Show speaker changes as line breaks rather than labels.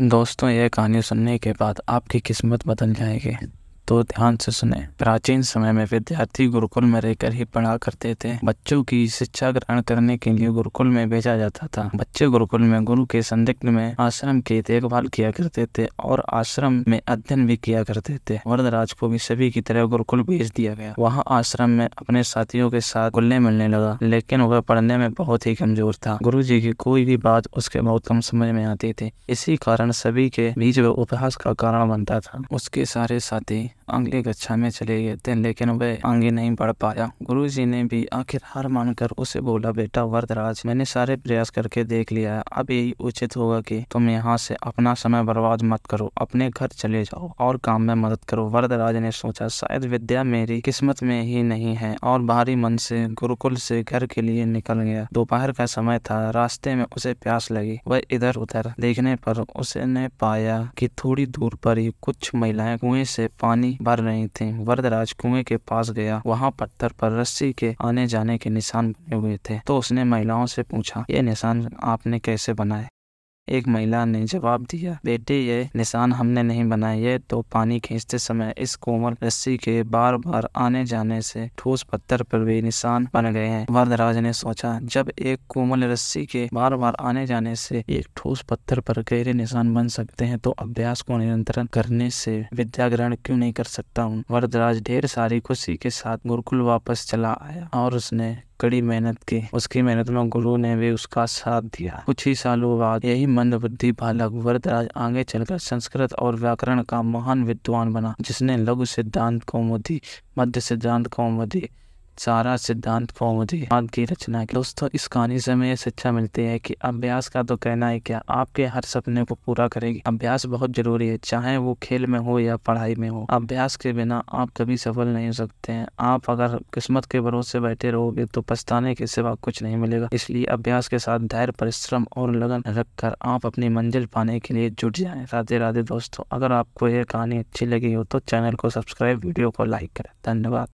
दोस्तों यह कहानी सुनने के बाद आपकी किस्मत बदल जाएगी। तो ध्यान से सुने। प्राचीन समय में विद्यार्थी गुरुकुल में रहकर ही पढ़ा करते थे। बच्चों की शिक्षा ग्रहण करने के लिए गुरुकुल में भेजा जाता था। बच्चे गुरुकुल में गुरु के संदिग्ध में आश्रम की देखभाल किया करते थे और आश्रम में अध्ययन भी किया करते थे। वरदराज को भी सभी की तरह गुरुकुल भेज दिया गया। वहाँ आश्रम में अपने साथियों के साथ घुलने मिलने लगा, लेकिन वह पढ़ने में बहुत ही कमज़ोर था। गुरु जी की कोई भी बात उसके बहुत कम समझ में आती थी। इसी कारण सभी के बीच वह उपहास का कारण बनता था। उसके सारे साथी अगली कक्षा में चले गए थे, लेकिन वह आगे नहीं बढ़ पाया। गुरु जी ने भी आखिर हार मानकर उसे बोला, बेटा, वरदराज, मैंने सारे प्रयास करके देख लिया है। अब यही उचित होगा कि तुम यहाँ से अपना समय बर्बाद मत करो, अपने घर चले जाओ और काम में मदद करो। वरदराज ने सोचा, शायद विद्या मेरी किस्मत में ही नहीं है और भारी मन से, गुरुकुल से घर के लिए निकल गया। दोपहर का समय था, रास्ते में उसे प्यास लगी। वह इधर उधर देखने पर उसने पाया कि थोड़ी दूर पर ही कुछ महिलाएँ कुएँ से पानी भर रही थी। वरदराज कुएँ के पास गया। वहाँ पत्थर पर रस्सी के आने जाने के निशान बने हुए थे। तो उसने महिलाओं से पूछा, ये निशान आपने कैसे बनाए? एक महिला ने जवाब दिया, बेटे, ये निशान हमने नहीं बनाए, ये तो पानी खींचते समय इस कोमल रस्सी के बार बार आने जाने से ठोस पत्थर पर भी निशान बन गए हैं। वरदराज ने सोचा, जब एक कोमल रस्सी के बार बार आने जाने से एक ठोस पत्थर पर गहरे निशान बन सकते हैं तो अभ्यास को निरंतर करने से विद्या ग्रहण क्यों नहीं कर सकता हूँ? वरदराज ढेर सारी खुशी के साथ गुरुकुल वापस चला आया और उसने कड़ी मेहनत की। उसकी मेहनत में गुरु ने भी उसका साथ दिया। कुछ ही सालों बाद यही मंद बुद्धि बालक वरदराज आगे चलकर संस्कृत और व्याकरण का महान विद्वान बना, जिसने लघु सिद्धांत कौमुदी मध्य सिद्धांत कौमुदी सारा सिद्धांत कौमुदी की रचना की। दोस्तों, इस कहानी से हमें शिक्षा मिलती है कि अभ्यास का तो कहना है क्या, आपके हर सपने को पूरा करेगी। अभ्यास बहुत ज़रूरी है, चाहे वो खेल में हो या पढ़ाई में हो। अभ्यास के बिना आप कभी सफल नहीं हो सकते हैं। आप अगर किस्मत के भरोसे बैठे रहोगे तो पछताने के सिवा कुछ नहीं मिलेगा। इसलिए अभ्यास के साथ धैर्य, परिश्रम और लगन रखकर आप अपनी मंजिल पाने के लिए जुट जाए। राधे राधे दोस्तों, अगर आपको यह कहानी अच्छी लगी हो तो चैनल को सब्सक्राइब, वीडियो को लाइक करें। धन्यवाद।